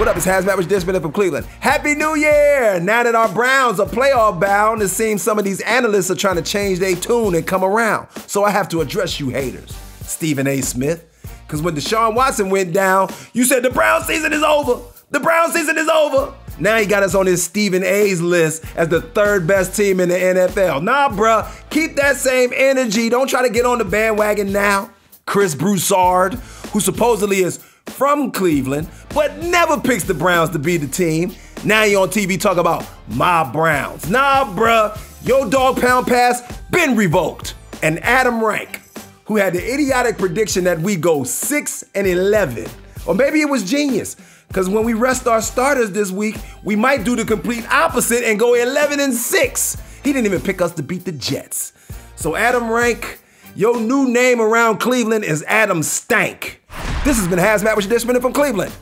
What up? It's HazMatt Dish Minute from Cleveland. Happy New Year! Now that our Browns are playoff bound, it seems some of these analysts are trying to change their tune and come around. So I have to address you haters. Stephen A. Smith. Because when Deshaun Watson went down, you said the Brown season is over. The Brown season is over. Now he got us on his Stephen A's list as the third best team in the NFL. Nah, bruh, keep that same energy. Don't try to get on the bandwagon now. Chris Broussard, who supposedly is from Cleveland, but never picks the Browns to be the team. Now you on TV talk about my Browns. Nah, bruh, your dog pound pass been revoked. And Adam Rank, who had the idiotic prediction that we go 6 and 11. Or maybe it was genius, because when we rest our starters this week, we might do the complete opposite and go 11 and 6. He didn't even pick us to beat the Jets. So, Adam Rank, your new name around Cleveland is Adam Stank. This has been HazMatt with your Dish Minute from Cleveland.